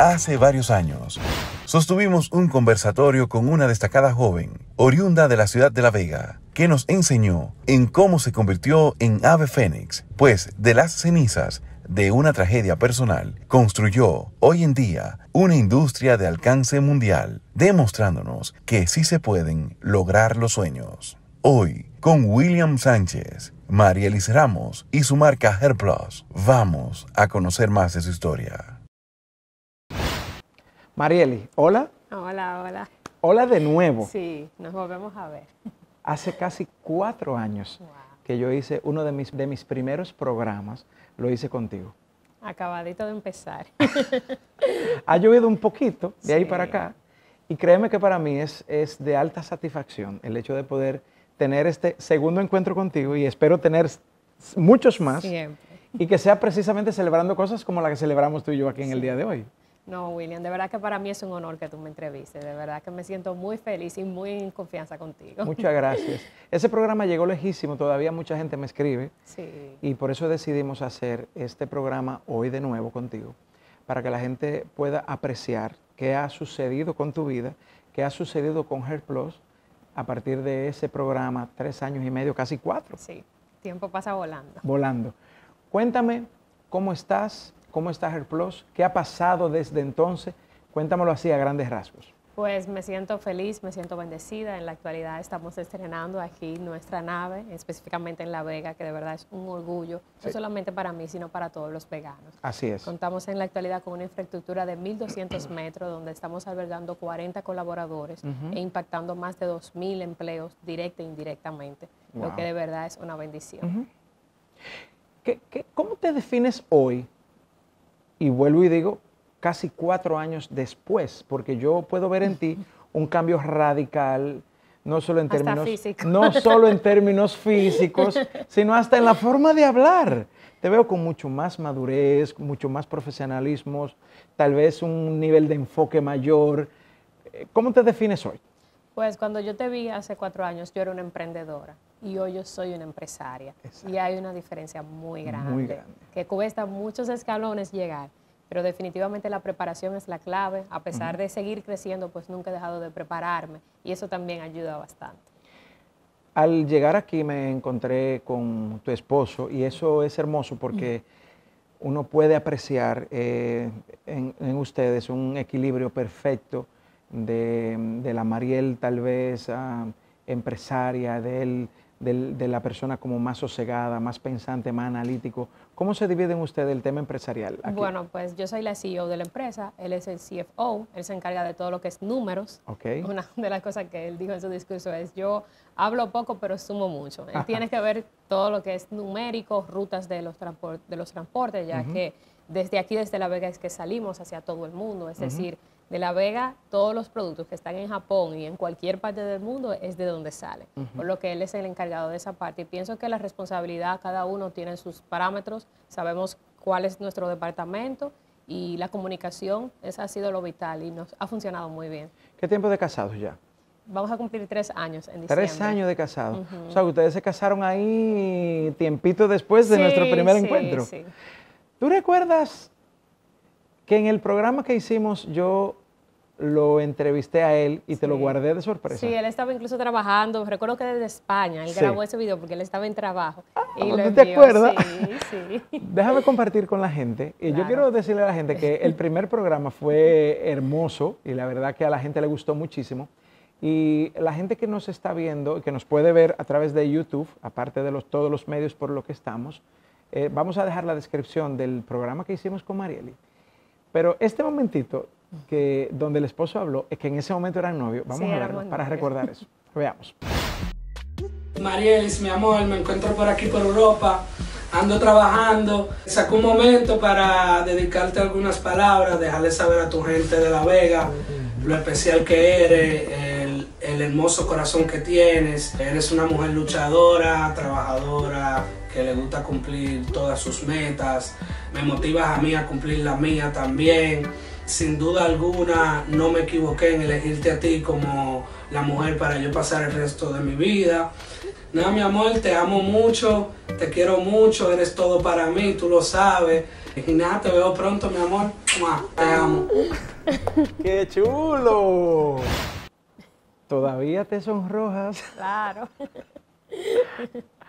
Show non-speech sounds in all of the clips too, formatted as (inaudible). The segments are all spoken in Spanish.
Hace varios años, sostuvimos un conversatorio con una destacada joven, oriunda de la ciudad de La Vega, que nos enseñó en cómo se convirtió en ave fénix, pues de las cenizas de una tragedia personal, construyó hoy en día una industria de alcance mundial, demostrándonos que sí se pueden lograr los sueños. Hoy, con William Sánchez, Marielis Ramos y su marca Plus, vamos a conocer más de su historia. Marieli, hola. Hola, hola. Hola de nuevo. Sí, nos volvemos a ver. Hace casi cuatro años que yo hice uno de mis, de mis primeros programas lo hice contigo. Acabadito de empezar. ha llovido un poquito de ahí para acá y créeme que para mí es, es de alta satisfacción el hecho de poder tener este segundo encuentro contigo y espero tener muchos más. Siempre. Y que sea precisamente celebrando cosas como la que celebramos tú y yo aquí en el día de hoy. No, William, de verdad que para mí es un honor que tú me entrevistes. De verdad que me siento muy feliz y muy en confianza contigo. Muchas gracias. (laughs) Ese programa llegó lejísimo, todavía mucha gente me escribe. Sí. Y por eso decidimos hacer este programa hoy de nuevo contigo, para que la gente pueda apreciar qué ha sucedido con tu vida, qué ha sucedido con Hair Plus a partir de ese programa, tres años y medio, casi cuatro. Sí, tiempo pasa volando. Volando. Cuéntame cómo estás, ¿Cómo está Plus? ¿Qué ha pasado desde entonces? Cuéntamelo así a grandes rasgos. Pues me siento feliz, me siento bendecida. En la actualidad estamos estrenando aquí nuestra nave, específicamente en La Vega, que de verdad es un orgullo, no solamente para mí, sino para todos los veganos. Así es. Contamos en la actualidad con una infraestructura de 1.200 (clears throat) metros, donde estamos albergando 40 colaboradores e impactando más de 2.000 empleos directa e indirectamente, lo que de verdad es una bendición. cómo te defines hoy y vuelvo y digo, casi cuatro años después, porque yo puedo ver en ti (laughs) un cambio radical, no solo en términos, no solo en términos físicos, (laughs) sino hasta en la forma de hablar. Te veo con mucho más madurez, mucho más profesionalismo, tal vez un nivel de enfoque mayor. ¿Cómo te defines hoy? Pues cuando yo te vi hace cuatro años, yo era una emprendedora y hoy yo soy una empresaria. Y hay una diferencia muy grande, muy grande, que cuesta muchos escalones llegar, pero definitivamente la preparación es la clave. A pesar de seguir creciendo, pues nunca he dejado de prepararme y eso también ayuda bastante. Al llegar aquí me encontré con tu esposo y eso es hermoso porque uno puede apreciar eh, en, ustedes un equilibrio perfecto de, la Mariel tal vez ah, empresaria, de él, de, la persona como más sosegada, más pensante, más analítico. ¿Cómo se divide en usted el tema empresarial? Bueno, pues yo soy la CEO de la empresa, él es el CFO, él se encarga de todo lo que es números. Okay. Una de las cosas que él dijo en su discurso es, yo hablo poco pero sumo mucho. Él tiene que ver todo lo que es numérico, rutas de los, de los transportes, ya que desde aquí, desde La Vega, es que salimos hacia todo el mundo, es decir, de La Vega, todos los productos que están en Japón y en cualquier parte del mundo es de donde salen. Por lo que él es el encargado de esa parte. Y pienso que la responsabilidad, cada uno tiene sus parámetros, sabemos cuál es nuestro departamento y la comunicación, esa ha sido lo vital y nos ha funcionado muy bien. ¿Qué tiempo de casados ya? Vamos a cumplir tres años en diciembre. Tres años de casados. O sea, ustedes se casaron ahí tiempito después de nuestro primer sí, encuentro. Sí. ¿Tú recuerdas que en el programa que hicimos yo lo entrevisté a él y te lo guardé de sorpresa. Sí, él estaba incluso trabajando, recuerdo que desde España, él grabó ese video porque él estaba en trabajo. Ah, y ¿No te acuerdas? Sí, sí. (laughs) Déjame compartir con la gente. Y yo quiero decirle a la gente que el primer programa fue hermoso y la verdad que a la gente le gustó muchísimo. Y la gente que nos está viendo y que nos puede ver a través de YouTube, aparte de los, todos los medios por los que estamos, eh, vamos a dejar la descripción del programa que hicimos con Marieli. Pero este momentito que donde el esposo habló es que en ese momento eran novios. Vamos a verlo para recordar eso. (laughs) Veamos. Marielis, mi amor, me encuentro por aquí por Europa, ando trabajando. Saco un momento para dedicarte algunas palabras, dejarle saber a tu gente de La Vega lo especial que eres, el, el hermoso corazón que tienes. Eres una mujer luchadora, trabajadora, que le gusta cumplir todas sus metas. Me motivas a mí a cumplir la mía también sin duda alguna no me equivoqué en elegirte a ti como la mujer para yo pasar el resto de mi vida. Nada, mi amor, te amo mucho, te quiero mucho, eres todo para mí, tú lo sabes. Y nada, te veo pronto, mi amor. Te amo. (laughs) ¡Qué chulo! ¿Todavía te sonrojas? Claro. (laughs)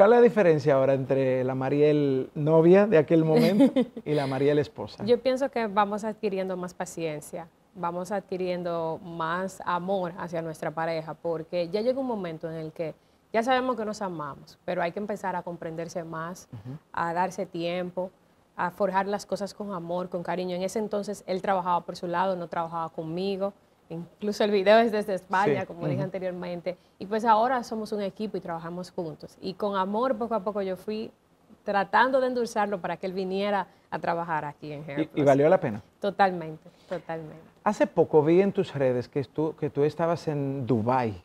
¿Cuál es la diferencia ahora entre la Mariel novia de aquel momento (laughs) y la Mariel esposa? Yo pienso que vamos adquiriendo más paciencia, vamos adquiriendo más amor hacia nuestra pareja, porque ya llega un momento en el que ya sabemos que nos amamos, pero hay que empezar a comprenderse más, a darse tiempo, a forjar las cosas con amor, con cariño. En ese entonces él trabajaba por su lado, no trabajaba conmigo. Incluso el video es desde España, como dije anteriormente. Y pues ahora somos un equipo y trabajamos juntos. Y con amor, poco a poco yo fui tratando de endulzarlo para que él viniera a trabajar aquí en Hair ¿Y, ¿Y, valió la pena? Totalmente, totalmente. Hace poco vi en tus redes que tú, que tú estabas en Dubái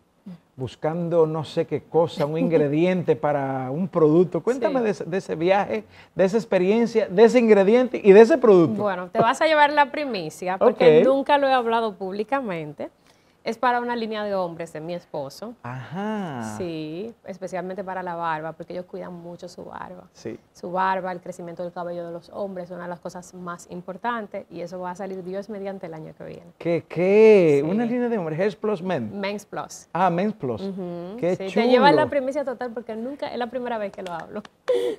buscando no sé qué cosa, un ingrediente (laughs) para un producto. Cuéntame de, ese viaje, de esa experiencia, de ese ingrediente y de ese producto. Bueno, te vas a llevar la primicia porque nunca lo he hablado públicamente. Es para una línea de hombres de mi esposo. Ajá. Sí, especialmente para la barba, porque ellos cuidan mucho su barba. Sí. Su barba, el crecimiento del cabello de los hombres, es una de las cosas más importantes y eso va a salir Dios mediante el año que viene. ¿Qué? ¿Qué? Una línea de hombres, Hair Plus Men. Men's Plus. Ah, Men's Plus. Qué sí, chulo. Te lleva la primicia total porque nunca, es la primera vez que lo hablo. (laughs)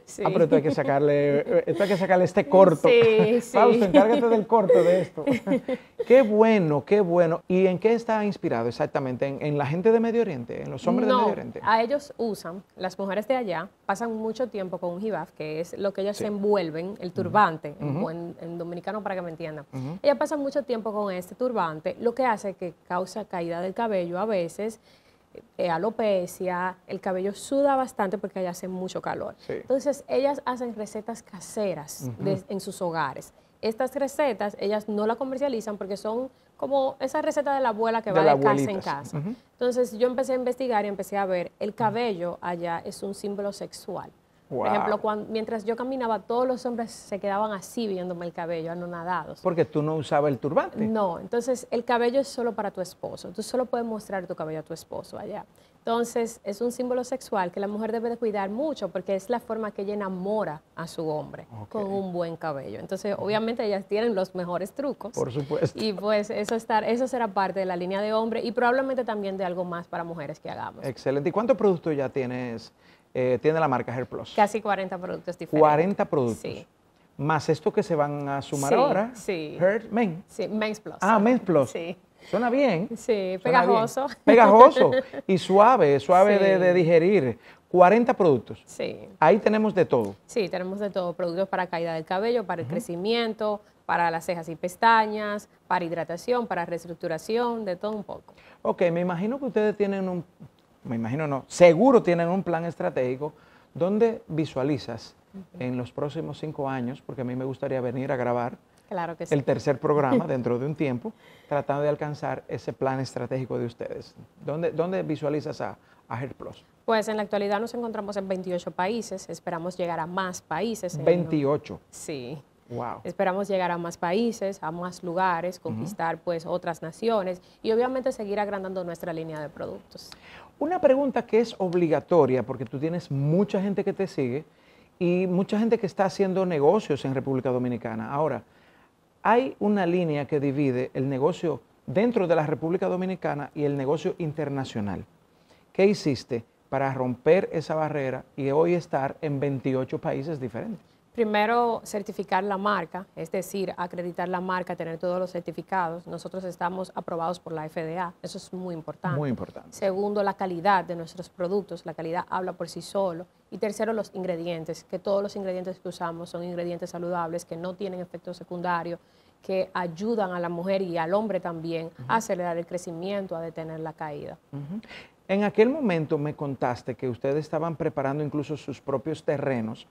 Sí. Ah, pero esto hay que sacarle, esto hay que sacarle este corto. Sí, sí. Fausto, encárgate del corto de esto. (laughs) qué bueno, qué bueno. ¿Y en qué está inspirado exactamente? ¿En, la gente de Medio Oriente? ¿En los hombres de Medio Oriente? a ellos usan, las mujeres de allá pasan mucho tiempo con un hijab, que es lo que ellos se envuelven, el turbante, en, dominicano para que me entiendan. Ellas pasan mucho tiempo con este turbante, lo que hace que causa caída del cabello a veces, eh, alopecia, el cabello suda bastante porque allá hace mucho calor. Entonces, ellas hacen recetas caseras en sus hogares. Estas recetas, ellas no la comercializan porque son como esa receta de la abuela que va de casa en casa. Entonces yo empecé a investigar y empecé a ver, el cabello allá es un símbolo sexual. Por ejemplo, cuando, mientras yo caminaba, todos los hombres se quedaban así viéndome el cabello, anonadados. Porque tú no usabas el turbante. No, entonces el cabello es solo para tu esposo. Tú solo puedes mostrar tu cabello a tu esposo allá. Entonces, es un símbolo sexual que la mujer debe de cuidar mucho porque es la forma que ella enamora a su hombre con un buen cabello. Entonces, obviamente ellas tienen los mejores trucos. Por supuesto. Y pues eso, estar, eso será parte de la línea de hombre y probablemente también de algo más para mujeres que hagamos. Excelente. ¿Y cuántos productos ya tienes, eh, tiene la marca Hair Plus? Casi 40 productos diferentes. 40 productos. Sí. Más esto que se van a sumar ahora. Sí. Hair Men. Sí, Men's Plus. Ah, Men's Plus. Sí. Suena bien. Sí, pegajoso. (laughs) Pegajoso y suave, suave de, digerir. 40 productos. Sí. Ahí tenemos de todo. Sí, tenemos de todo. Productos para caída del cabello, para el crecimiento, para las cejas y pestañas, para hidratación, para reestructuración, de todo un poco. Ok, me imagino que ustedes tienen un, me imagino no, seguro tienen un plan estratégico donde visualizas en los próximos cinco años, porque a mí me gustaría venir a grabar Claro que sí. el tercer programa (laughs) dentro de un tiempo, tratando de alcanzar ese plan estratégico de ustedes. ¿Dónde, dónde visualizas a, a Plus? Pues en la actualidad nos encontramos en 28 países, esperamos llegar a más países. 28. Sí. Wow. Esperamos llegar a más países, a más lugares, conquistar pues otras naciones y obviamente seguir agrandando nuestra línea de productos. Una pregunta que es obligatoria porque tú tienes mucha gente que te sigue y mucha gente que está haciendo negocios en República Dominicana. Ahora, hay una línea que divide el negocio dentro de la República Dominicana y el negocio internacional. ¿Qué hiciste para romper esa barrera y hoy estar en 28 países diferentes? Primero, certificar la marca, es decir, acreditar la marca, tener todos los certificados. Nosotros estamos aprobados por la FDA, eso es muy importante. Muy importante. Segundo, la calidad de nuestros productos, la calidad habla por sí solo. Y tercero, los ingredientes, que todos los ingredientes que usamos son ingredientes saludables, que no tienen efectos secundarios, que ayudan a la mujer y al hombre también a acelerar el crecimiento, a detener la caída. En aquel momento me contaste que ustedes estaban preparando incluso sus propios terrenos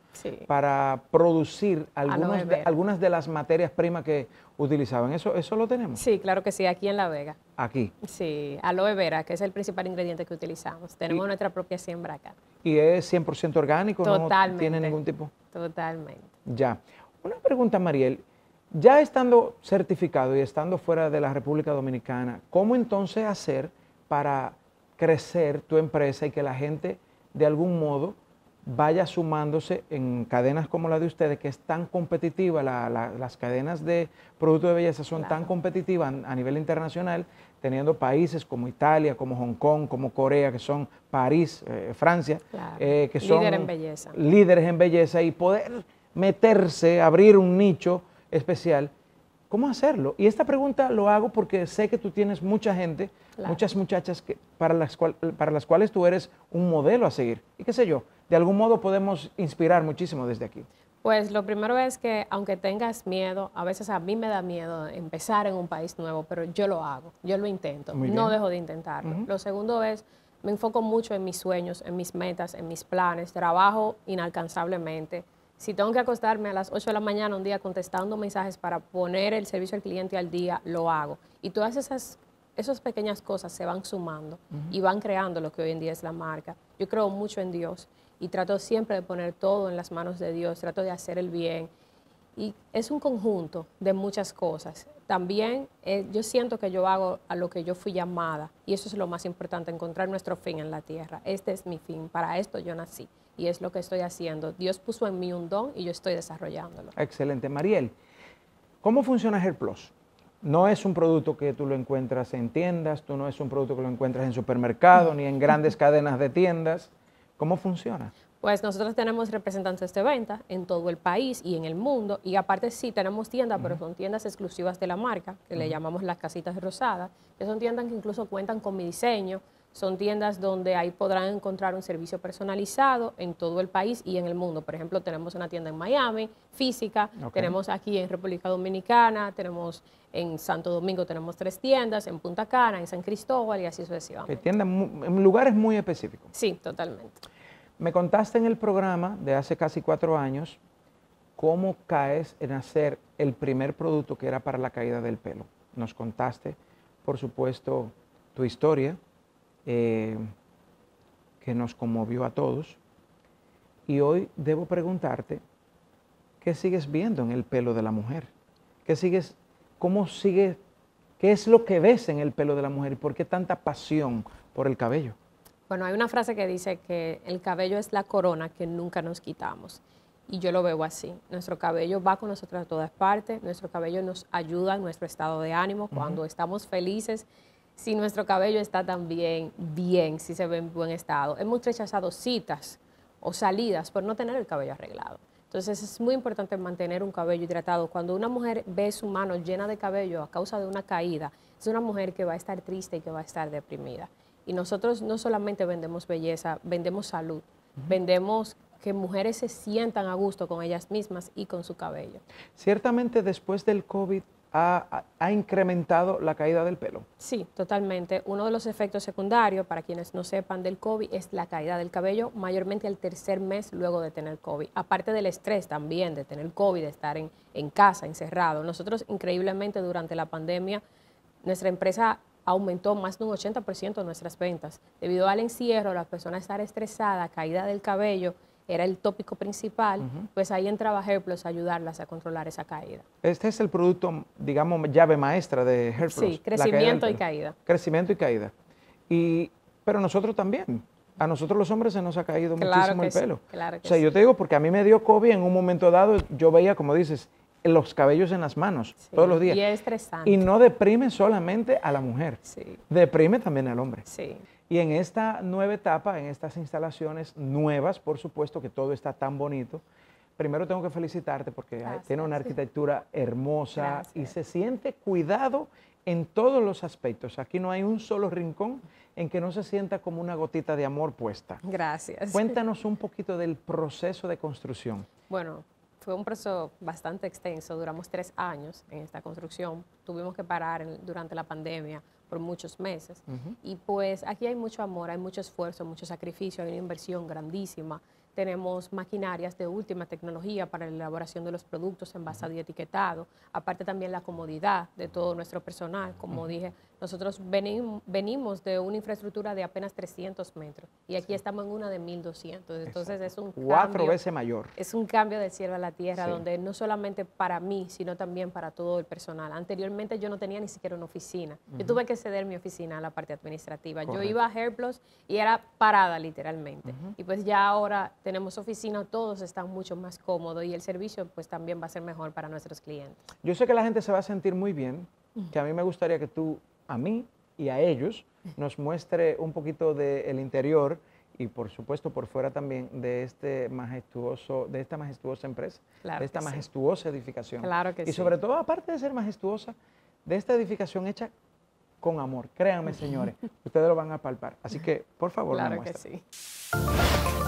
para producir algunas de, algunas de, las materias primas que utilizaban. ¿Eso, ¿Eso lo tenemos? Sí, claro que sí, aquí en La Vega. Aquí. Sí, aloe vera, que es el principal ingrediente que utilizamos. Tenemos nuestra propia siembra acá. ¿Y es 100% orgánico? Totalmente. ¿No tiene ningún tipo? Totalmente. Ya. Una pregunta, Mariel. Ya estando certificado y estando fuera de la República Dominicana, ¿cómo entonces hacer para crecer tu empresa y que la gente de algún modo vaya sumándose en cadenas como la de ustedes, que es tan competitiva, las cadenas de productos de belleza son tan competitivas a nivel internacional, teniendo países como Italia, como Hong Kong, como Corea, que son París, eh, Francia, eh, que son en belleza. líderes en belleza y poder meterse, abrir un nicho especial. ¿Cómo hacerlo? Y esta pregunta lo hago porque sé que tú tienes mucha gente, muchas muchachas que, para, las para las cuales tú eres un modelo a seguir. Y qué sé yo, de algún modo podemos inspirar muchísimo desde aquí? Pues lo primero es que aunque tengas miedo, a veces a mí me da miedo empezar en un país nuevo, pero yo lo hago, yo lo intento, no dejo de intentarlo. Lo segundo es, me enfoco mucho en mis sueños, en mis metas, en mis planes, trabajo inalcanzablemente. Si tengo que acostarme a las 8 de la mañana un día contestando mensajes para poner el servicio al cliente al día, lo hago. Y todas esas, esas pequeñas cosas se van sumando y van creando lo que hoy en día es la marca. Yo creo mucho en Dios y trato siempre de poner todo en las manos de Dios, trato de hacer el bien. Y es un conjunto de muchas cosas. También eh, yo siento que yo hago a lo que yo fui llamada y eso es lo más importante, encontrar nuestro fin en la tierra. Este es mi fin, para esto yo nací y es lo que estoy haciendo. Dios puso en mí un don y yo estoy desarrollándolo. Excelente. Mariel, ¿cómo funciona Hair Plus? No es un producto que tú lo encuentras en tiendas, tú no es un producto que lo encuentras en supermercado ni en grandes (laughs) cadenas de tiendas. ¿Cómo funciona? Pues nosotros tenemos representantes de venta en todo el país y en el mundo, y aparte sí tenemos tiendas, pero son tiendas exclusivas de la marca, que le llamamos las casitas rosadas, que son tiendas que incluso cuentan con mi diseño, son tiendas donde ahí podrán encontrar un servicio personalizado en todo el país y en el mundo. Por ejemplo, tenemos una tienda en Miami, física, tenemos aquí en República Dominicana, tenemos en Santo Domingo, tenemos tres tiendas, en Punta Cana, en San Cristóbal y así sucesivamente. Tiendas en lugares muy específicos. Sí, totalmente. Me contaste en el programa de hace casi cuatro años cómo caes en hacer el primer producto que era para la caída del pelo. Nos contaste, por supuesto, tu historia, eh, que nos conmovió a todos. Y hoy debo preguntarte, ¿qué sigues viendo en el pelo de la mujer? ¿Qué sigues, cómo sigue, qué es lo que ves en el pelo de la mujer y por qué tanta pasión por el cabello? Bueno, hay una frase que dice que el cabello es la corona que nunca nos quitamos. Y yo lo veo así. Nuestro cabello va con nosotros a todas partes, nuestro cabello nos ayuda en nuestro estado de ánimo cuando estamos felices si nuestro cabello está también bien, si se ve en buen estado. Hemos rechazado citas o salidas por no tener el cabello arreglado. Entonces es muy importante mantener un cabello hidratado. Cuando una mujer ve su mano llena de cabello a causa de una caída, es una mujer que va a estar triste y que va a estar deprimida. Y nosotros no solamente vendemos belleza, vendemos salud, vendemos que mujeres se sientan a gusto con ellas mismas y con su cabello. Ciertamente después del COVID ha, incrementado la caída del pelo. Sí, totalmente. Uno de los efectos secundarios, para quienes no sepan del COVID, es la caída del cabello, mayormente al tercer mes luego de tener COVID. Aparte del estrés también de tener COVID, de estar en, en casa, encerrado. Nosotros, increíblemente, durante la pandemia, nuestra empresa aumentó más de un 80% de nuestras ventas. Debido al encierro, las personas estar estresadas, caída del cabello, era el tópico principal, pues ahí entraba Hairplus a ayudarlas a controlar esa caída. Este es el producto, digamos, llave maestra de Hairplus. Sí, crecimiento y caída. Crecimiento y caída. Y, pero nosotros también. A nosotros los hombres se nos ha caído muchísimo el pelo. claro o sea, yo te digo, porque a mí me dio COVID en un momento dado, yo veía, como dices, los cabellos en las manos todos los días. Y es estresante. Y no deprime solamente a la mujer, sí. deprime también al hombre. Sí. Y en esta nueva etapa, en estas instalaciones nuevas, por supuesto que todo está tan bonito, primero tengo que felicitarte porque tiene una arquitectura hermosa y se siente cuidado en todos los aspectos. Aquí no hay un solo rincón en que no se sienta como una gotita de amor puesta. Gracias. Cuéntanos un poquito del proceso de construcción. Bueno, fue un proceso bastante extenso, duramos tres años en esta construcción, tuvimos que parar durante la pandemia por muchos meses. Y pues aquí hay mucho amor, hay mucho esfuerzo, mucho sacrificio, hay una inversión grandísima. Tenemos maquinarias de última tecnología para la elaboración de los productos envasados y etiquetado. Aparte también la comodidad de todo nuestro personal. Como dije, nosotros venimos de una infraestructura de apenas 300 metros y aquí estamos en una de 1200. Entonces es un Cuatro veces mayor. Es un cambio de cielo a la tierra donde no solamente para mí, sino también para todo el personal. Anteriormente yo no tenía ni siquiera una oficina. Yo tuve que ceder mi oficina a la parte administrativa. Yo iba a Hairplus y era parada literalmente. Y pues ya ahora tenemos oficina, todos están mucho más cómodos y el servicio pues también va a ser mejor para nuestros clientes. Yo sé que la gente se va a sentir muy bien, que a mí me gustaría que tú, a mí y a ellos, nos muestre un poquito del interior y por supuesto por fuera también de este majestuoso, de esta majestuosa empresa, de esta majestuosa edificación. Claro que y sobre todo, aparte de ser majestuosa, de esta edificación hecha con amor. Créanme, señores, (laughs) ustedes lo van a palpar. Así que, por favor, claro que sí.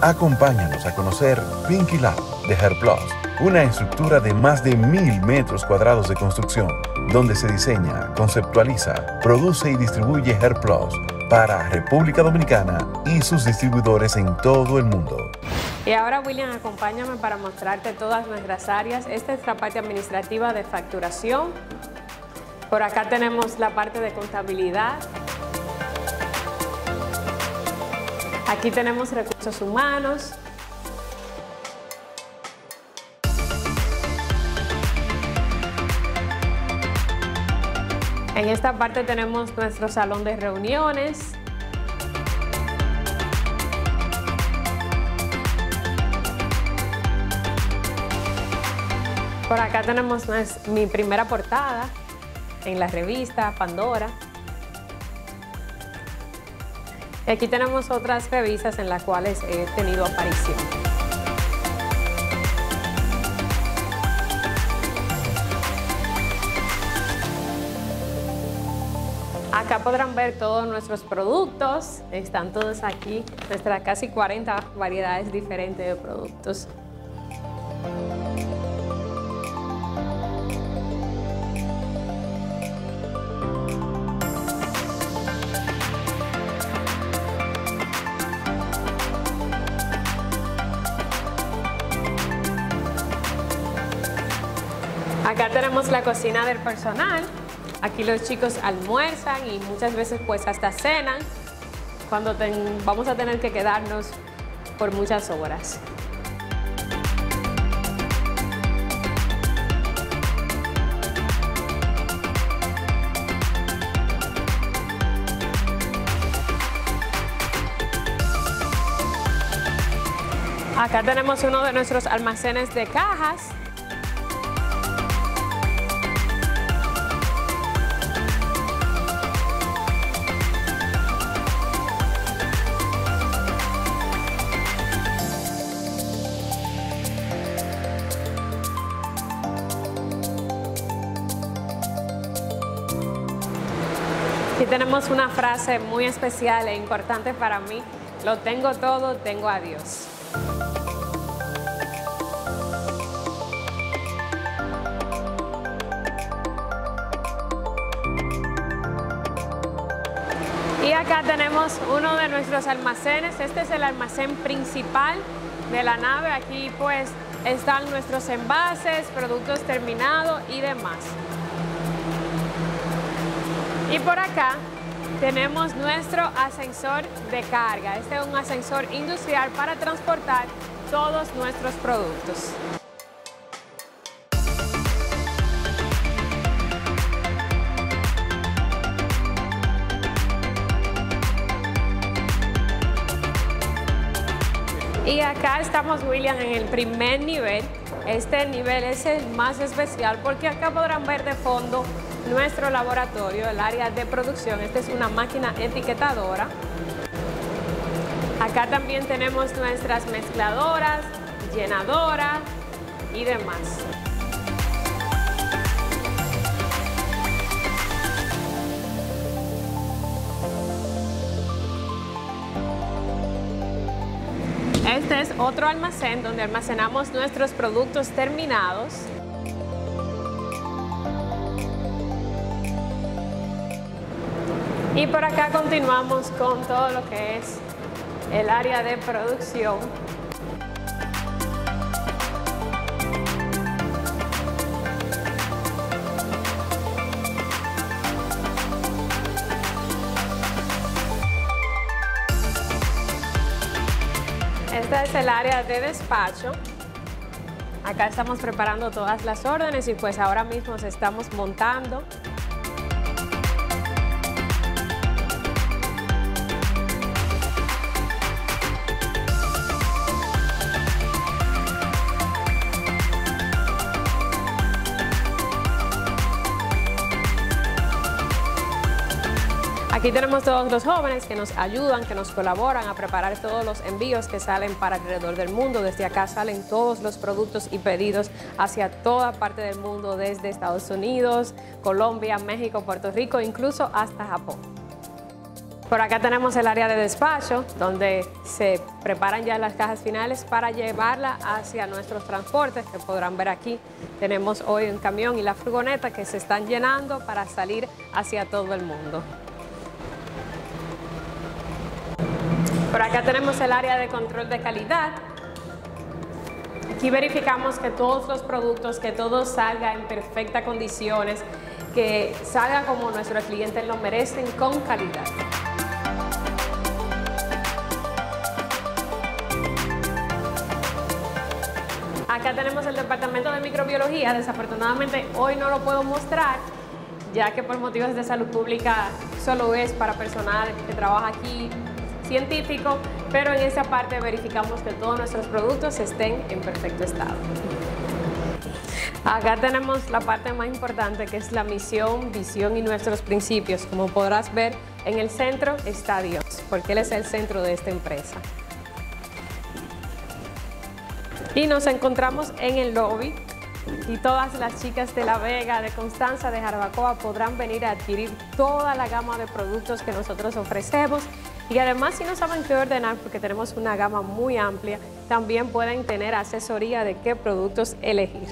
Acompáñanos a conocer Pinky Lab de Plus, una estructura de más de mil metros cuadrados de construcción, donde se diseña, conceptualiza, produce y distribuye Plus para República Dominicana y sus distribuidores en todo el mundo. Y ahora, William, acompáñame para mostrarte todas nuestras áreas. Esta es la parte administrativa de facturación. Por acá tenemos la parte de contabilidad. Aquí tenemos recursos humanos. En esta parte tenemos nuestro salón de reuniones. Por acá tenemos mi primera portada en la revista Pandora. Y aquí tenemos otras revistas en las cuales he tenido aparición. Podrán ver todos nuestros productos, están todos aquí, nuestras casi 40 variedades diferentes de productos. Acá tenemos la cocina del personal. Aquí los chicos almuerzan y muchas veces pues hasta cenan cuando vamos a tener que quedarnos por muchas horas. Acá tenemos uno de nuestros almacenes de cajas tenemos una frase muy especial e importante para mí. Lo tengo todo, tengo a Dios. Y acá tenemos uno de nuestros almacenes. Este es el almacén principal de la nave. Aquí pues están nuestros envases, productos terminados y demás. Y por acá tenemos nuestro ascensor de carga. Este es un ascensor industrial para transportar todos nuestros productos. Y acá estamos, William, en el primer nivel. Este nivel es el más especial porque acá podrán ver de fondo nuestro laboratorio, el área de producción. Esta es una máquina etiquetadora. Acá también tenemos nuestras mezcladoras, llenadoras y demás. Este es otro almacén donde almacenamos nuestros productos terminados. Y por acá continuamos con todo lo que es el área de producción. Esta es el área de despacho. Acá estamos preparando todas las órdenes y pues ahora mismo estamos montando Aquí tenemos todos los jóvenes que nos ayudan, que nos colaboran a preparar todos los envíos que salen para alrededor del mundo. Desde acá salen todos los productos y pedidos hacia toda parte del mundo, desde Estados Unidos, Colombia, México, Puerto Rico, incluso hasta Japón. Por acá tenemos el área de despacho, donde se preparan ya las cajas finales para llevarla hacia nuestros transportes, que podrán ver aquí. Tenemos hoy un camión y la furgoneta que se están llenando para salir hacia todo el mundo. Por acá tenemos el área de control de calidad. Aquí verificamos que todos los productos, que todo salga en perfectas condiciones, que salga como nuestros clientes lo merecen con calidad. Acá tenemos el departamento de microbiología. Desafortunadamente hoy no lo puedo mostrar, ya que por motivos de salud pública solo es para personal que trabaja aquí científico, pero en esa parte verificamos que todos nuestros productos estén en perfecto estado. Acá tenemos la parte más importante que es la misión, visión y nuestros principios. Como podrás ver, en el centro está Dios, porque Él es el centro de esta empresa. Y nos encontramos en el lobby y todas las chicas de La Vega, de Constanza, de Jarabacoa podrán venir a adquirir toda la gama de productos que nosotros ofrecemos. Y además si no saben qué ordenar, porque tenemos una gama muy amplia, también pueden tener asesoría de qué productos elegir.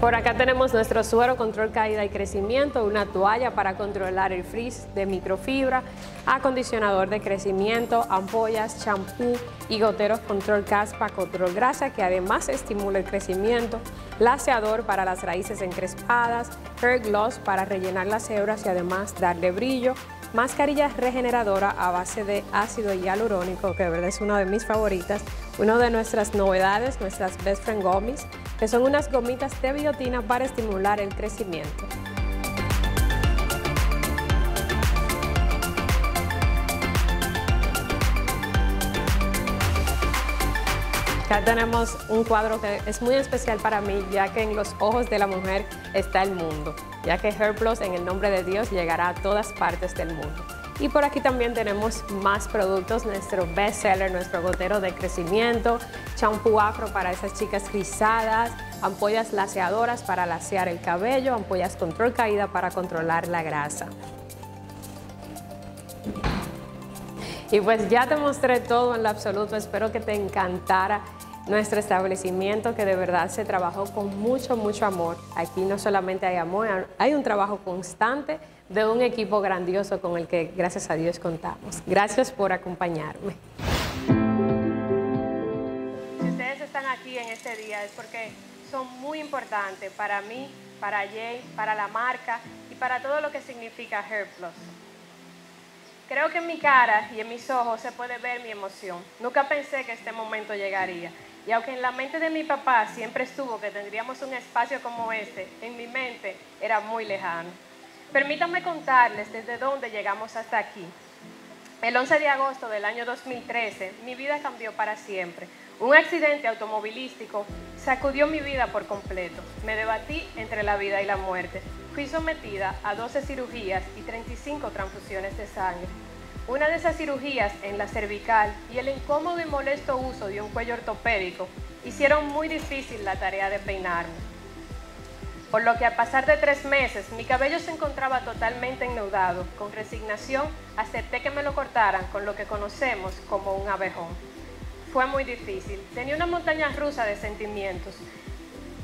Por acá tenemos nuestro suero control caída y crecimiento, una toalla para controlar el frizz de microfibra, acondicionador de crecimiento, ampollas, champú y goteros control caspa, control grasa que además estimula el crecimiento, laseador para las raíces encrespadas, hair gloss para rellenar las hebras y además darle brillo, mascarilla regeneradora a base de ácido hialurónico, que de verdad es una de mis favoritas, una de nuestras novedades, nuestras Best Friend Gummies, que son unas gomitas de biotina para estimular el crecimiento. Acá tenemos un cuadro que es muy especial para mí, ya que en los ojos de la mujer está el mundo, ya que Plus en el nombre de Dios llegará a todas partes del mundo. Y por aquí también tenemos más productos, nuestro best seller, nuestro gotero de crecimiento, champú afro para esas chicas rizadas, ampollas laseadoras para lasear el cabello, ampollas control caída para controlar la grasa. Y pues ya te mostré todo en lo absoluto, espero que te encantara nuestro establecimiento que de verdad se trabajó con mucho, mucho amor. Aquí no solamente hay amor, hay un trabajo constante de un equipo grandioso con el que gracias a Dios contamos. Gracias por acompañarme. Si ustedes están aquí en este día es porque son muy importantes para mí, para Jay, para la marca y para todo lo que significa HairPlus. Creo que en mi cara y en mis ojos se puede ver mi emoción. Nunca pensé que este momento llegaría. Y aunque en la mente de mi papá siempre estuvo que tendríamos un espacio como este, en mi mente era muy lejano. Permítanme contarles desde dónde llegamos hasta aquí. El 11 de agosto del año 2013, mi vida cambió para siempre. Un accidente automovilístico sacudió mi vida por completo. Me debatí entre la vida y la muerte. Fui sometida a 12 cirugías y 35 transfusiones de sangre. Una de esas cirugías en la cervical y el incómodo y molesto uso de un cuello ortopédico hicieron muy difícil la tarea de peinarme. Por lo que al pasar de tres meses mi cabello se encontraba totalmente enneudado. Con resignación acepté que me lo cortaran con lo que conocemos como un abejón fue muy difícil. Tenía una montaña rusa de sentimientos.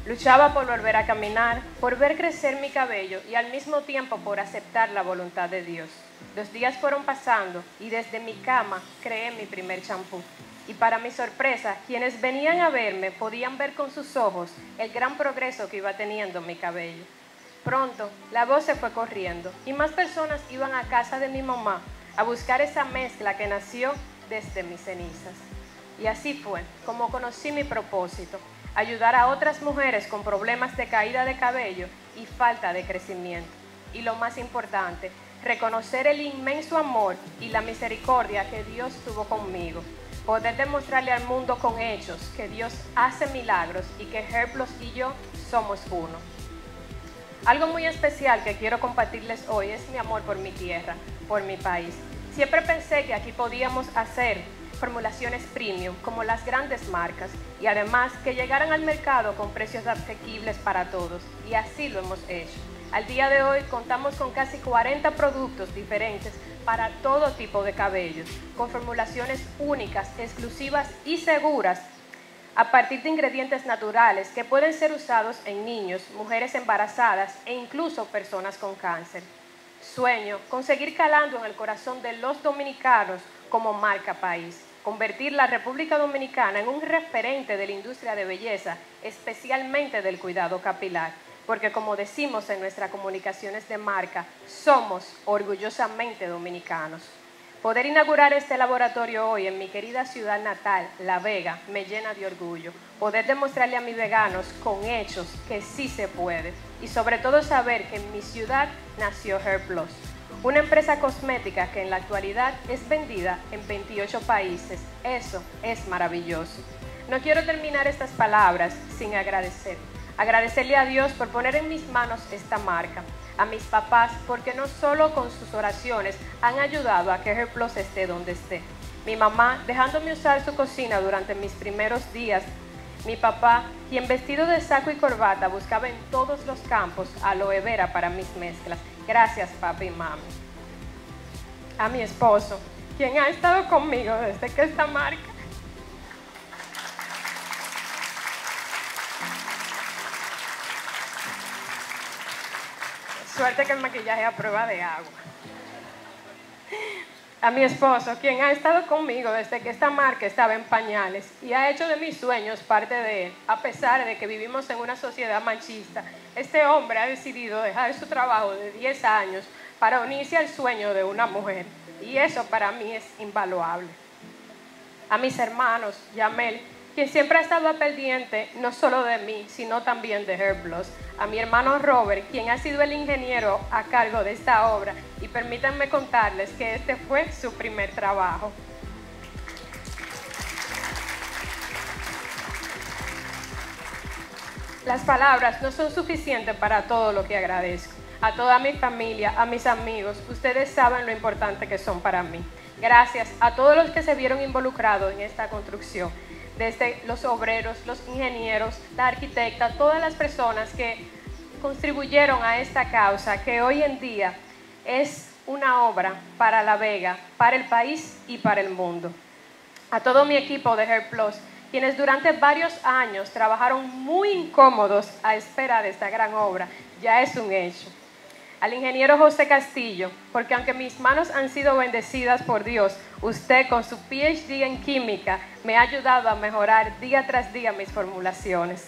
Luchaba por volver a caminar, por ver crecer mi cabello y al mismo tiempo por aceptar la voluntad de Dios. Los días fueron pasando y desde mi cama creé mi primer champú. Y para mi sorpresa, quienes venían a verme podían ver con sus ojos el gran progreso que iba teniendo mi cabello. Pronto, la voz se fue corriendo y más personas iban a casa de mi mamá a buscar esa mezcla que nació desde mis cenizas. Y así fue como conocí mi propósito, ayudar a otras mujeres con problemas de caída de cabello y falta de crecimiento. Y lo más importante, reconocer el inmenso amor y la misericordia que Dios tuvo conmigo. Poder demostrarle al mundo con hechos que Dios hace milagros y que Herplos y yo somos uno. Algo muy especial que quiero compartirles hoy es mi amor por mi tierra, por mi país. Siempre pensé que aquí podíamos hacer formulaciones premium como las grandes marcas y además que llegaran al mercado con precios asequibles para todos y así lo hemos hecho. Al día de hoy contamos con casi 40 productos diferentes para todo tipo de cabellos, con formulaciones únicas, exclusivas y seguras a partir de ingredientes naturales que pueden ser usados en niños, mujeres embarazadas e incluso personas con cáncer. Sueño, conseguir calando en el corazón de los dominicanos como marca país convertir la República Dominicana en un referente de la industria de belleza, especialmente del cuidado capilar, porque como decimos en nuestras comunicaciones de marca, somos orgullosamente dominicanos. Poder inaugurar este laboratorio hoy en mi querida ciudad natal, La Vega, me llena de orgullo. Poder demostrarle a mis veganos con hechos que sí se puede. Y sobre todo saber que en mi ciudad nació HerPlus una empresa cosmética que en la actualidad es vendida en 28 países. Eso es maravilloso. No quiero terminar estas palabras sin agradecer. Agradecerle a Dios por poner en mis manos esta marca. A mis papás porque no solo con sus oraciones han ayudado a que Herplos esté donde esté. Mi mamá dejándome usar su cocina durante mis primeros días. Mi papá, quien vestido de saco y corbata buscaba en todos los campos aloe vera para mis mezclas. Gracias, papi y mami. A mi esposo, quien ha estado conmigo desde que esta marca Suerte que el maquillaje a prueba de agua. A mi esposo, quien ha estado conmigo desde que esta marca estaba en pañales y ha hecho de mis sueños parte de él, a pesar de que vivimos en una sociedad machista este hombre ha decidido dejar su trabajo de 10 años para unirse al sueño de una mujer. Y eso para mí es invaluable. A mis hermanos, Yamel, quien siempre ha estado pendiente no solo de mí, sino también de Herblos. A mi hermano Robert, quien ha sido el ingeniero a cargo de esta obra. Y permítanme contarles que este fue su primer trabajo. Las palabras no son suficientes para todo lo que agradezco. A toda mi familia, a mis amigos, ustedes saben lo importante que son para mí. Gracias a todos los que se vieron involucrados en esta construcción, desde los obreros, los ingenieros, la arquitecta, todas las personas que contribuyeron a esta causa que hoy en día es una obra para La Vega, para el país y para el mundo. A todo mi equipo de HerPlus, quienes durante varios años trabajaron muy incómodos a espera de esta gran obra, ya es un hecho. Al ingeniero José Castillo, porque aunque mis manos han sido bendecidas por Dios, usted con su PhD en química me ha ayudado a mejorar día tras día mis formulaciones.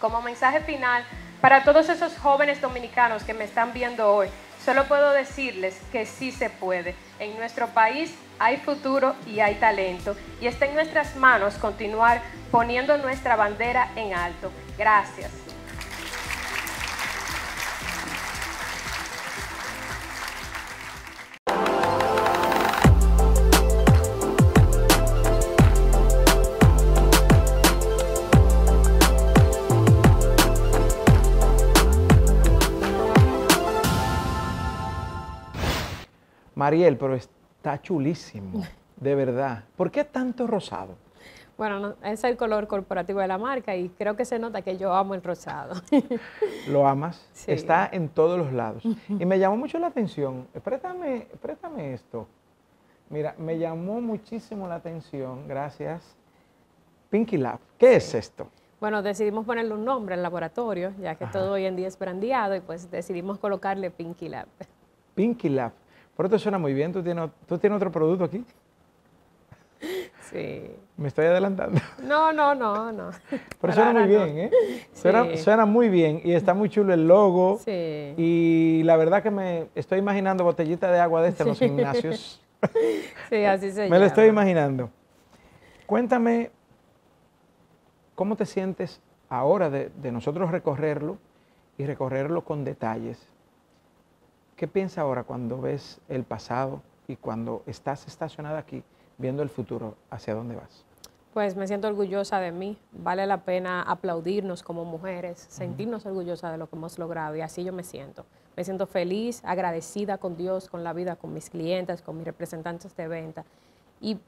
Como mensaje final, para todos esos jóvenes dominicanos que me están viendo hoy, Solo puedo decirles que sí se puede. En nuestro país hay futuro y hay talento. Y está en nuestras manos continuar poniendo nuestra bandera en alto. Gracias. Mariel, pero está chulísimo, de verdad. ¿Por qué tanto rosado? Bueno, es el color corporativo de la marca y creo que se nota que yo amo el rosado. (laughs) ¿Lo amas? Está en todos los lados. Y me llamó mucho la atención. Préstame, préstame esto. Mira, me llamó muchísimo la atención, gracias. Pinky Lab. ¿Qué es esto? Bueno, decidimos ponerle un nombre al laboratorio, ya que todo hoy en día es brandeado, y pues decidimos colocarle Pinky Lab. Pinky Lab. Pero te suena muy bien. ¿Tú tienes, ¿Tú tienes otro producto aquí? Sí. Me estoy adelantando. No, no, no, no. (laughs) Pero suena muy bien, ¿eh? Suena, suena, muy bien y está muy chulo el logo. Sí. Y la verdad que me estoy imaginando botellita de agua de este en los gimnasios. (laughs) Sí, así se llama. Me lo estoy imaginando. Cuéntame, ¿cómo te sientes ahora de, de nosotros recorrerlo y recorrerlo con detalles? ¿Qué piensas ahora cuando ves el pasado y cuando estás estacionada aquí viendo el futuro? ¿Hacia dónde vas? Pues me siento orgullosa de mí. Vale la pena aplaudirnos como mujeres, sentirnos orgullosas de lo que hemos logrado y así yo me siento. Me siento feliz, agradecida con Dios, con la vida, con mis clientes, con mis representantes de venta y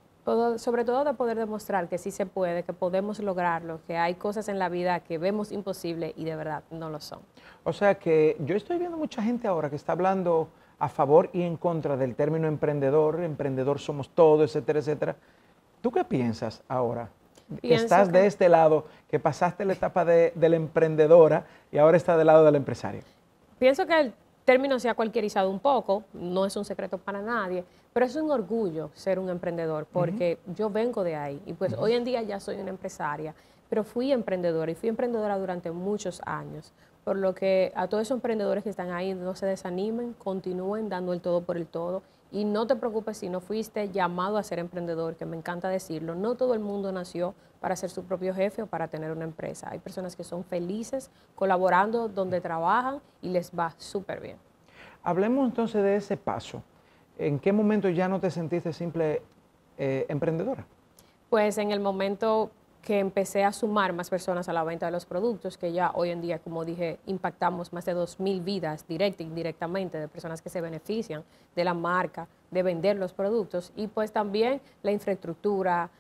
sobre todo de poder demostrar que sí se puede, que podemos lograrlo, que hay cosas en la vida que vemos imposible y de verdad no lo son. O sea que yo estoy viendo mucha gente ahora que está hablando a favor y en contra del término emprendedor, emprendedor somos todos, etcétera, etcétera. ¿Tú qué piensas ahora? estás de este lado, que pasaste la etapa de, la emprendedora y ahora estás del lado del empresario. Pienso que el término se ha cualquierizado un poco, no es un secreto para nadie, pero es un orgullo ser un emprendedor porque yo vengo de ahí y pues hoy en día ya soy una empresaria, pero fui emprendedora y fui emprendedora durante muchos años. Por lo que a todos esos emprendedores que están ahí, no se desanimen, continúen dando el todo por el todo y no te preocupes si no fuiste llamado a ser emprendedor, que me encanta decirlo. No todo el mundo nació para ser su propio jefe o para tener una empresa. Hay personas que son felices colaborando donde trabajan y les va súper bien. Hablemos entonces de ese paso. ¿En qué momento ya no te sentiste simple eh, emprendedora? Pues en el momento que empecé a sumar más personas a la venta de los productos, que ya hoy en día, como dije, impactamos más de 2.000 vidas directa e indirectamente de personas que se benefician de la marca, de vender los productos, y pues también la infraestructura,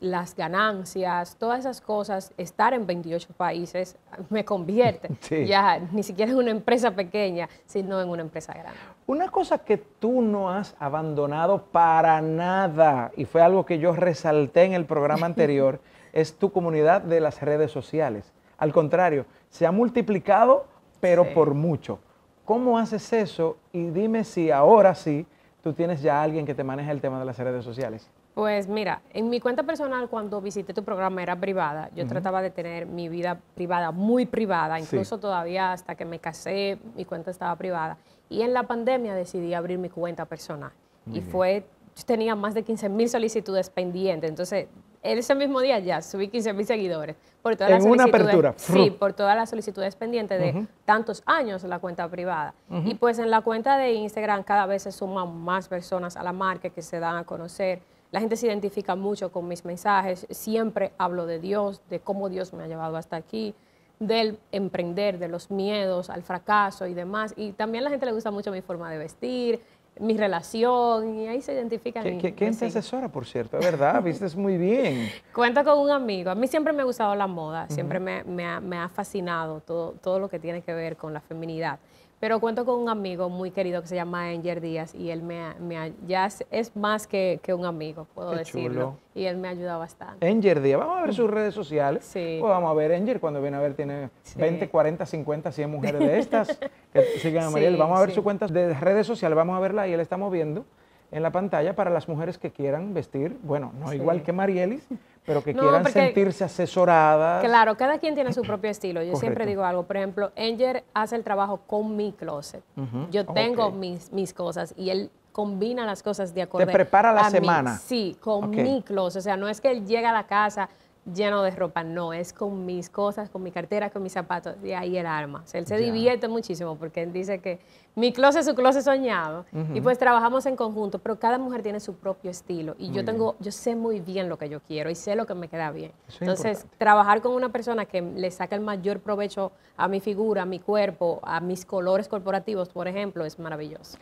las ganancias, todas esas cosas, estar en 28 países (laughs) me convierte (laughs) ya ni siquiera en una empresa pequeña, sino en una empresa grande. Una cosa que tú no has abandonado para nada, y fue algo que yo resalté en el programa (laughs) anterior, es tu comunidad de las redes sociales. Al contrario, se ha multiplicado, pero por mucho. ¿Cómo haces eso? Y dime si ahora sí tú tienes ya alguien que te maneja el tema de las redes sociales. Pues mira, en mi cuenta personal cuando visité tu programa era privada. Yo trataba de tener mi vida privada, muy privada, incluso todavía hasta que me casé mi cuenta estaba privada. Y en la pandemia decidí abrir mi cuenta personal. y fue, yo tenía más de 15 mil solicitudes pendientes, entonces ese mismo día ya subí 15 mil seguidores. Por todas en una apertura. Sí, por todas las solicitudes pendientes de tantos años en la cuenta privada. Y pues en la cuenta de Instagram cada vez se suman más personas a la marca que se dan a conocer. La gente se identifica mucho con mis mensajes. Siempre hablo de Dios, de cómo Dios me ha llevado hasta aquí, del emprender, de los miedos al fracaso y demás. Y también a la gente le gusta mucho mi forma de vestir, mi relación y ahí se identifican. ¿Qué, ¿quién te asesora, por cierto? Es verdad, vistes muy bien. (laughs) Cuento con un amigo. A mí siempre me ha gustado la moda, siempre me, me, ha, me, ha, fascinado todo, todo lo que tiene que ver con la feminidad. Pero cuento con un amigo muy querido que se llama Enger Díaz y él me, me ya es, más que, que, un amigo, puedo decirlo. Y él me ayuda bastante. Enger Díaz, vamos a ver sus redes sociales. Sí. Pues vamos a ver Enger cuando viene a ver, tiene 20, 40, 50, 100 mujeres de (laughs) estas que siguen a Mariel. vamos a ver su cuenta de redes sociales, vamos a verla y él está moviendo en la pantalla para las mujeres que quieran vestir, bueno, no igual que Marielis, pero que quieran sentirse asesoradas. Claro, cada quien tiene su propio estilo. Yo siempre digo algo, por ejemplo, Enger hace el trabajo con mi closet. Yo tengo mis, mis cosas y él combina las cosas de acuerdo. Te prepara la semana. sí, con mi closet. O sea, no es que él llega a la casa lleno de ropa, no, es con mis cosas, con mi cartera, con mis zapatos, y ahí el arma. él se divierte muchísimo porque él dice que mi closet es su closet soñado y pues trabajamos en conjunto, pero cada mujer tiene su propio estilo y yo tengo, yo sé muy bien lo que yo quiero y sé lo que me queda bien. Entonces, trabajar con una persona que le saca el mayor provecho a mi figura, a mi cuerpo, a mis colores corporativos, por ejemplo, es maravilloso.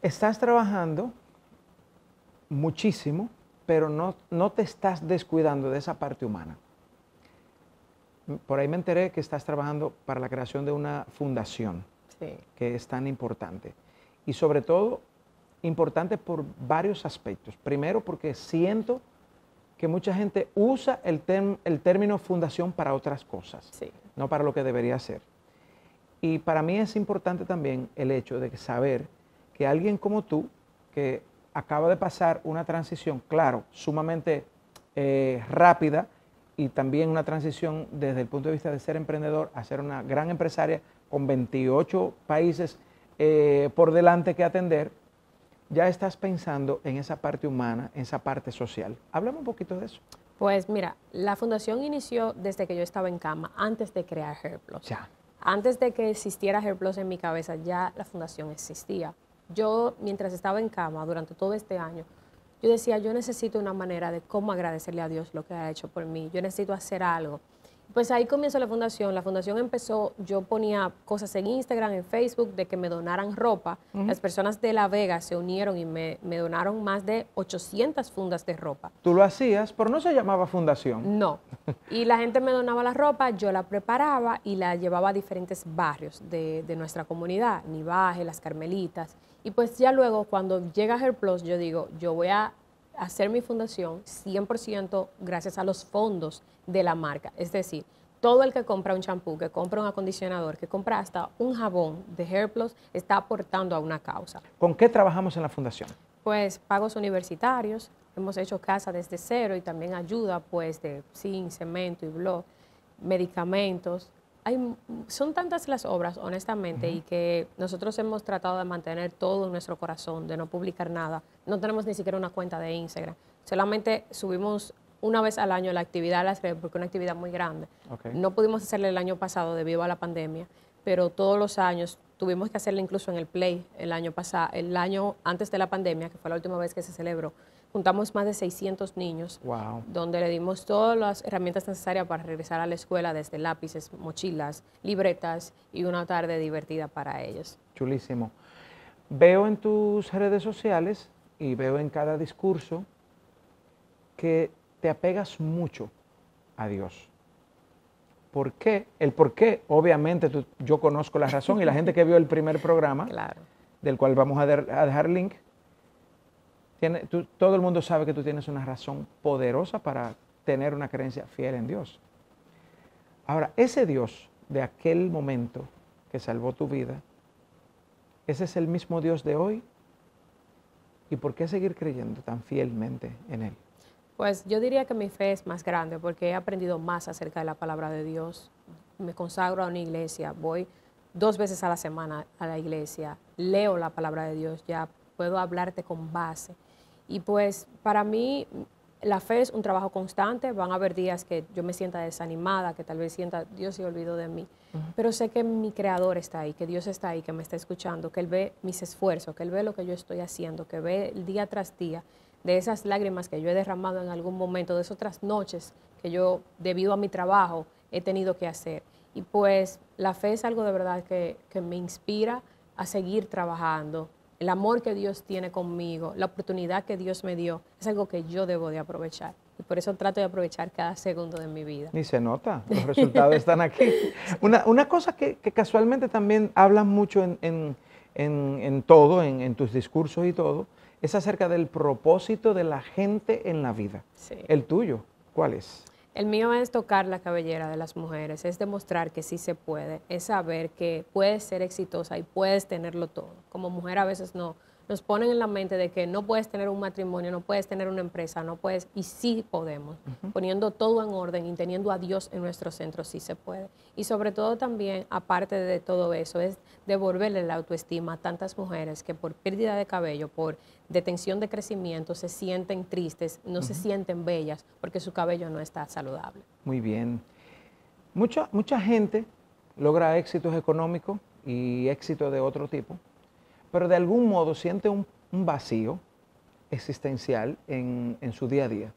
Estás trabajando muchísimo pero no, no te estás descuidando de esa parte humana. Por ahí me enteré que estás trabajando para la creación de una fundación, que es tan importante. Y sobre todo, importante por varios aspectos. Primero, porque siento que mucha gente usa el, el término fundación para otras cosas, no para lo que debería ser. Y para mí es importante también el hecho de saber que alguien como tú, que acaba de pasar una transición, claro, sumamente eh, rápida y también una transición desde el punto de vista de ser emprendedor a ser una gran empresaria con 28 países eh, por delante que atender, ya estás pensando en esa parte humana, en esa parte social. Háblame un poquito de eso. Pues mira, la fundación inició desde que yo estaba en cama, antes de crear HairPlus. Ya. Antes de que existiera HairPlus en mi cabeza, ya la fundación existía yo mientras estaba en cama durante todo este año, yo decía, yo necesito una manera de cómo agradecerle a Dios lo que ha hecho por mí, yo necesito hacer algo. Pues ahí comienza la fundación. La fundación empezó, yo ponía cosas en Instagram, en Facebook, de que me donaran ropa. Las personas de La Vega se unieron y me, donaron más de 800 fundas de ropa. ¿Tú lo hacías, pero no se llamaba fundación? No. (laughs) Y la gente me donaba la ropa, yo la preparaba y la llevaba a diferentes barrios de, de nuestra comunidad, Nivaje, Las Carmelitas. Y pues ya luego, cuando llega Hair Plus, yo digo, yo voy a hacer mi fundación 100% gracias a los fondos de la marca. Es decir, todo el que compra un champú, que compra un acondicionador, que compra hasta un jabón de Hair Plus, está aportando a una causa. ¿Con qué trabajamos en la fundación? Pues pagos universitarios, hemos hecho casa desde cero y también ayuda pues de zinc, cemento y blog, medicamentos, son tantas las obras, honestamente, y que nosotros hemos tratado de mantener todo en nuestro corazón, de no publicar nada. No tenemos ni siquiera una cuenta de Instagram. Solamente subimos una vez al año la actividad a las redes, porque es una actividad muy grande. No pudimos hacerla el año pasado debido a la pandemia, pero todos los años tuvimos que hacerla incluso en el Play el año pasado, el año antes de la pandemia, que fue la última vez que se celebró juntamos más de 600 niños, donde le dimos todas las herramientas necesarias para regresar a la escuela, desde lápices, mochilas, libretas y una tarde divertida para ellos. Chulísimo. Veo en tus redes sociales y veo en cada discurso que te apegas mucho a Dios. ¿Por qué? El por qué, obviamente yo conozco la razón y la gente que vio el primer programa, (laughs) del cual vamos a, a dejar link, todo el mundo sabe que tú tienes una razón poderosa para tener una creencia fiel en Dios. Ahora, ese Dios de aquel momento que salvó tu vida, ese es el mismo Dios de hoy. ¿Y por qué seguir creyendo tan fielmente en Él? Pues yo diría que mi fe es más grande porque he aprendido más acerca de la palabra de Dios. Me consagro a una iglesia, voy dos veces a la semana a la iglesia, leo la palabra de Dios, ya puedo hablarte con base. Y pues para mí la fe es un trabajo constante, van a haber días que yo me sienta desanimada, que tal vez sienta Dios se olvidó de mí, pero sé que mi creador está ahí, que Dios está ahí, que me está escuchando, que Él ve mis esfuerzos, que Él ve lo que yo estoy haciendo, que ve el día tras día de esas lágrimas que yo he derramado en algún momento, de esas otras noches que yo, debido a mi trabajo, he tenido que hacer. Y pues la fe es algo de verdad que, que me inspira a seguir trabajando, el amor que Dios tiene conmigo, la oportunidad que Dios me dio, es algo que yo debo de aprovechar. Y por eso trato de aprovechar cada segundo de mi vida. Ni se nota, los resultados están aquí. (laughs) Una, cosa que, casualmente también hablas mucho en, todo, en, tus discursos y todo, es acerca del propósito de la gente en la vida. El tuyo, ¿cuál es? El mío es tocar la cabellera de las mujeres, es demostrar que sí se puede, es saber que puedes ser exitosa y puedes tenerlo todo. Como mujer a veces no, nos ponen en la mente de que no puedes tener un matrimonio, no puedes tener una empresa, no puedes, y sí podemos. Poniendo todo en orden y teniendo a Dios en nuestro centro, sí se puede. Y sobre todo también, aparte de todo eso, es devolverle la autoestima a tantas mujeres que por pérdida de cabello, por detención de crecimiento, se sienten tristes, no se sienten bellas, porque su cabello no está saludable. Muy bien. Mucha, mucha gente logra éxitos económicos y éxito de otro tipo pero de algún modo siente un, vacío existencial en, su día a día.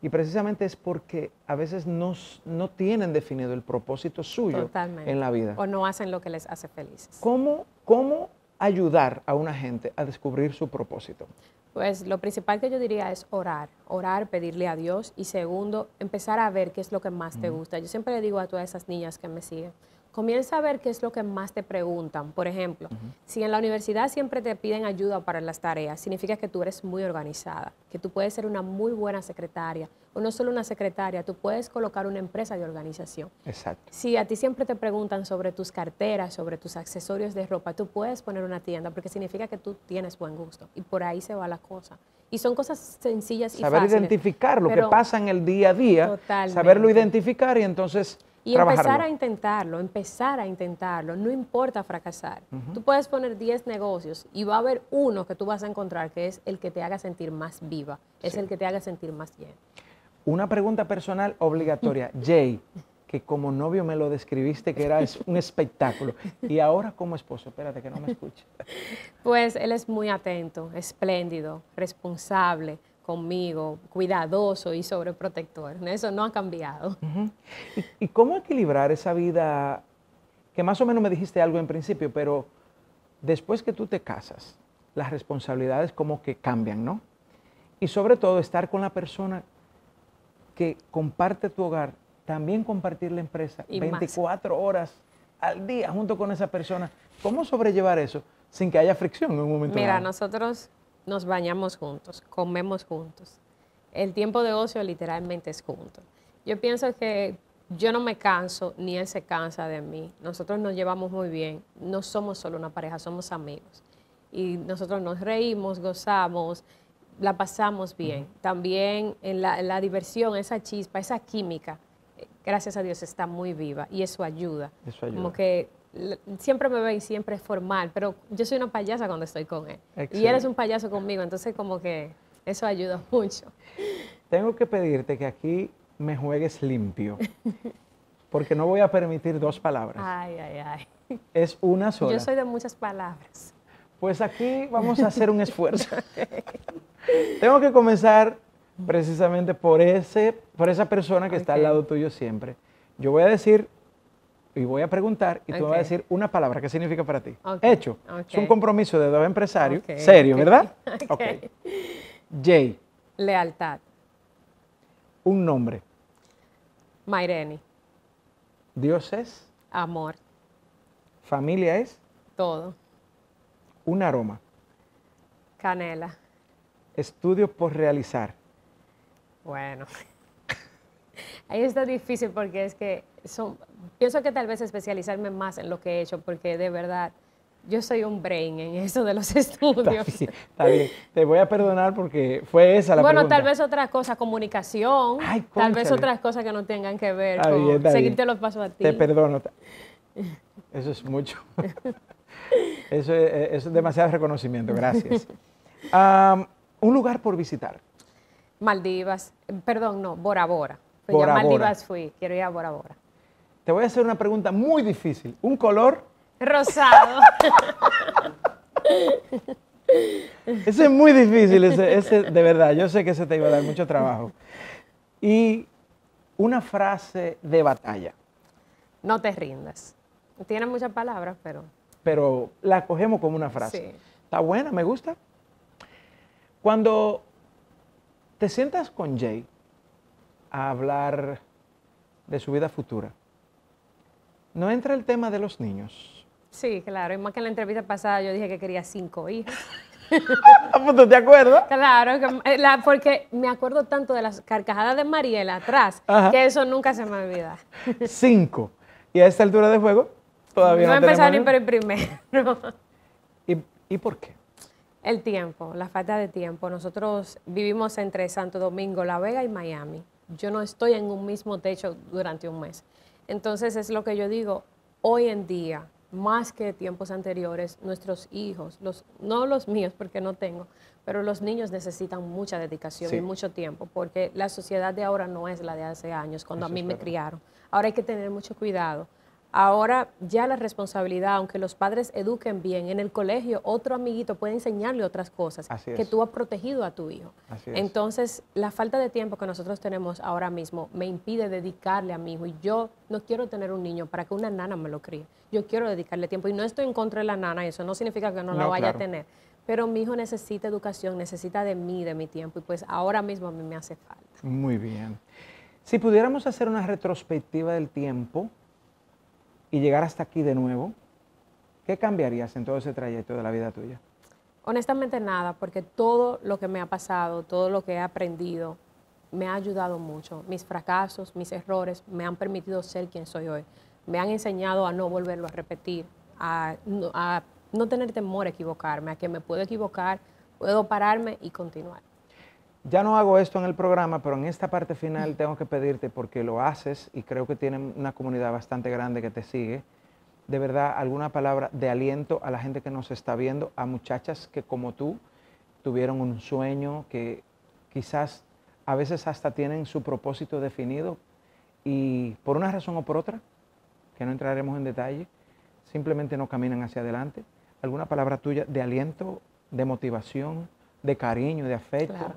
Y precisamente es porque a veces no, no tienen definido el propósito suyo en la vida. O no hacen lo que les hace felices. ¿Cómo, ¿Cómo ayudar a una gente a descubrir su propósito? Pues lo principal que yo diría es orar, orar, pedirle a Dios y segundo, empezar a ver qué es lo que más te gusta. Yo siempre le digo a todas esas niñas que me siguen, comienza a ver qué es lo que más te preguntan. Por ejemplo, si en la universidad siempre te piden ayuda para las tareas, significa que tú eres muy organizada, que tú puedes ser una muy buena secretaria, o no solo una secretaria, tú puedes colocar una empresa de organización. Exacto. Si a ti siempre te preguntan sobre tus carteras, sobre tus accesorios de ropa, tú puedes poner una tienda porque significa que tú tienes buen gusto y por ahí se va la cosa. Y son cosas sencillas y Saber identificar lo que pasa en el día a día, saberlo identificar y entonces y empezar a intentarlo, empezar a intentarlo, no importa fracasar. Tú puedes poner 10 negocios y va a haber uno que tú vas a encontrar que es el que te haga sentir más viva, es el que te haga sentir más bien. Una pregunta personal obligatoria. (laughs) Jay, que como novio me lo describiste que era un espectáculo. Y ahora como esposo, espérate que no me escuche. (laughs) Pues él es muy atento, espléndido, responsable conmigo, cuidadoso y sobreprotector. Eso no ha cambiado. ¿Y, cómo equilibrar esa vida? Que más o menos me dijiste algo en principio, pero después que tú te casas, las responsabilidades como que cambian, ¿no? Y sobre todo estar con la persona que comparte tu hogar también compartir la empresa 24 horas al día junto con esa persona. ¿Cómo sobrellevar eso sin que haya fricción en un momento Mira, nosotros nos bañamos juntos, comemos juntos. El tiempo de ocio literalmente es juntos. Yo pienso que yo no me canso, ni él se cansa de mí. Nosotros nos llevamos muy bien. No somos solo una pareja, somos amigos. Y nosotros nos reímos, gozamos, la pasamos bien. También en la, en la diversión, esa chispa, esa química gracias a Dios, está muy viva y eso ayuda. Eso ayuda. Como que siempre me ve y siempre es formal, pero yo soy una payasa cuando estoy con él. Y él es un payaso conmigo, entonces como que eso ayuda (laughs) mucho. Tengo que pedirte que aquí me juegues limpio, porque no voy a permitir dos palabras. Ay, ay, ay. Es una sola. Yo soy de muchas palabras. Pues aquí vamos a hacer un esfuerzo. (laughs) Tengo que comenzar precisamente por, ese, por esa persona que está al lado tuyo siempre. Yo voy a decir y voy a preguntar y tú vas a decir una palabra. ¿Qué significa para ti? Hecho. Es un compromiso de dos empresarios. Serio, ¿verdad? (laughs) Ok. Jay. Lealtad. Un nombre. Maireni. Dios es. Amor. Familia es. Todo. Un aroma. Canela. Estudio por realizar. Bueno, ahí está difícil porque es que son, pienso que tal vez especializarme más en lo que he hecho porque de verdad yo soy un brain en eso de los (laughs) estudios. Está bien, te voy a perdonar porque fue esa la bueno, pregunta. Bueno, tal vez otra cosa, comunicación, tal vez otras cosas que no tengan que ver con seguirte los pasos a ti. Te perdono. Eso es mucho. (laughs) Eso es, demasiado reconocimiento, gracias. (laughs) un lugar por visitar. Maldivas, perdón, no, Bora Bora. Pues ya Maldivas fui, quiero ir a Bora Bora. Te voy a hacer una pregunta muy difícil. ¿Un color? Rosado. (laughs) ese es muy difícil, ese, de verdad. Yo sé que ese te iba a dar mucho trabajo. Y una frase de batalla. No te rindas. Tiene muchas palabras, pero... Pero la cogemos como una frase. Sí. Está buena, me gusta. Cuando te sientas con Jay a hablar de su vida futura. ¿No entra el tema de los niños? Sí, claro. Y más que en la entrevista pasada yo dije que quería cinco hijos. (laughs) Ah, pues, ¿Te acuerdas? Claro, eh, porque me acuerdo tanto de las carcajadas de Mariela atrás que eso nunca se me olvida. Cinco. Y a esta altura de juego todavía no, no empezado ni por el primero. ¿Y, ¿Y por qué? El tiempo, la falta de tiempo. Nosotros vivimos entre Santo Domingo, La Vega y Miami. Yo no estoy en un mismo techo durante un mes. Entonces es lo que yo digo, hoy en día, más que tiempos anteriores, nuestros hijos, los, no los míos porque no tengo, pero los niños necesitan mucha dedicación y mucho tiempo, porque la sociedad de ahora no es la de hace años, cuando a mí me criaron. Ahora hay que tener mucho cuidado Ahora ya la responsabilidad, aunque los padres eduquen bien, en el colegio otro amiguito puede enseñarle otras cosas que tú has protegido a tu hijo. Entonces, la falta de tiempo que nosotros tenemos ahora mismo me impide dedicarle a mi hijo y yo no quiero tener un niño para que una nana me lo críe. Yo quiero dedicarle tiempo y no estoy en contra de la nana, eso no significa que no, la vaya a tener. Pero mi hijo necesita educación, necesita de mí, de mi tiempo y pues ahora mismo a mí me hace falta. Muy bien. Si pudiéramos hacer una retrospectiva del tiempo, y llegar hasta aquí de nuevo, ¿qué cambiarías en todo ese trayecto de la vida tuya? Honestamente nada, porque todo lo que me ha pasado, todo lo que he aprendido, me ha ayudado mucho. Mis fracasos, mis errores me han permitido ser quien soy hoy. Me han enseñado a no volverlo a repetir, a, a no tener temor a equivocarme, a que me puedo equivocar, puedo pararme y continuar. Ya no hago esto en el programa, pero en esta parte final tengo que pedirte, porque lo haces y creo que tienen una comunidad bastante grande que te sigue, de verdad alguna palabra de aliento a la gente que nos está viendo, a muchachas que como tú tuvieron un sueño, que quizás a veces hasta tienen su propósito definido y por una razón o por otra, que no entraremos en detalle, simplemente no caminan hacia adelante. ¿Alguna palabra tuya de aliento, de motivación, de cariño, de afecto?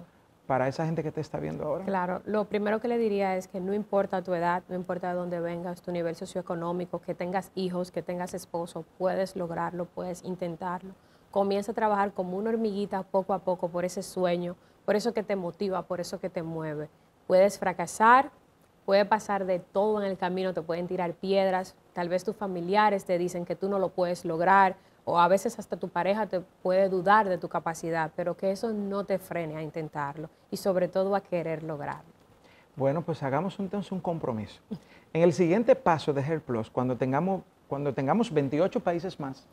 Para esa gente que te está viendo ahora? Claro, lo primero que le diría es que no importa tu edad, no importa de dónde vengas, tu nivel socioeconómico, que tengas hijos, que tengas esposo, puedes lograrlo, puedes intentarlo. Comienza a trabajar como una hormiguita poco a poco por ese sueño, por eso que te motiva, por eso que te mueve. Puedes fracasar, puede pasar de todo en el camino, te pueden tirar piedras, tal vez tus familiares te dicen que tú no lo puedes lograr, o a veces hasta tu pareja te puede dudar de tu capacidad, pero que eso no te frene a intentarlo y sobre todo a querer lograrlo. Bueno, pues hagamos entonces un compromiso. En el siguiente paso de Hair Plus, cuando tengamos, cuando tengamos 28 países más,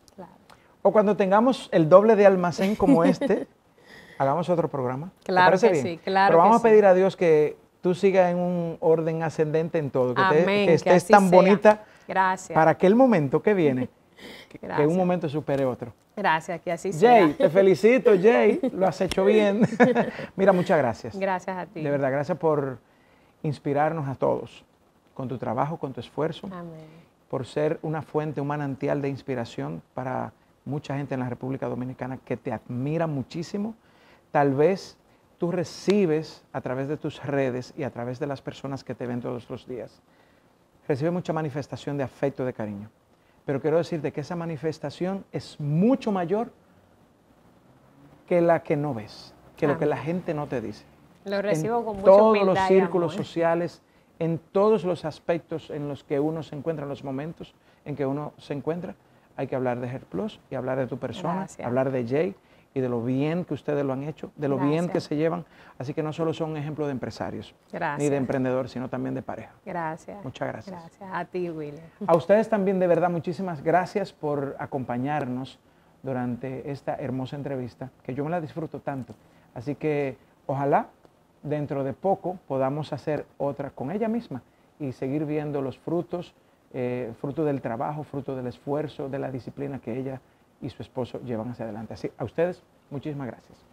o cuando tengamos el doble de almacén como (laughs) este, hagamos otro programa. Claro que sí, claro. Pero vamos a pedir a Dios que tú sigas en un orden ascendente en todo, que, estés tan bonita Gracias. para aquel momento que viene (laughs) que, un momento supere otro. Gracias, que así sea. Jay, te felicito, Jay, (laughs) lo has hecho bien. (laughs) Mira, muchas gracias. Gracias a ti. De verdad, gracias por inspirarnos a todos con tu trabajo, con tu esfuerzo. Amén. Por ser una fuente, un manantial de inspiración para mucha gente en la República Dominicana que te admira muchísimo. Tal vez tú recibes a través de tus redes y a través de las personas que te ven todos los días, recibe mucha manifestación de afecto, de cariño. Pero quiero decirte que esa manifestación es mucho mayor que la que no ves, que lo que la gente no te dice. Lo recibo con mucho todos los círculos sociales, en todos los aspectos en los que uno se encuentra, en los momentos en que uno se encuentra, hay que hablar de Plus y hablar de tu persona, hablar de Jay y de lo bien que ustedes lo han hecho, de lo bien que se llevan. Así que no solo son un ejemplo de empresarios, ni de emprendedores, sino también de pareja. Gracias. Muchas gracias. Gracias. A ti, Willy. A ustedes también, de verdad, muchísimas gracias por acompañarnos durante esta hermosa entrevista, que yo me la disfruto tanto. Así que ojalá dentro de poco podamos hacer otra con ella misma y seguir viendo los frutos, eh, fruto del trabajo, fruto del esfuerzo, de la disciplina que ella y su esposo llevan hacia adelante. Así, a ustedes, muchísimas gracias.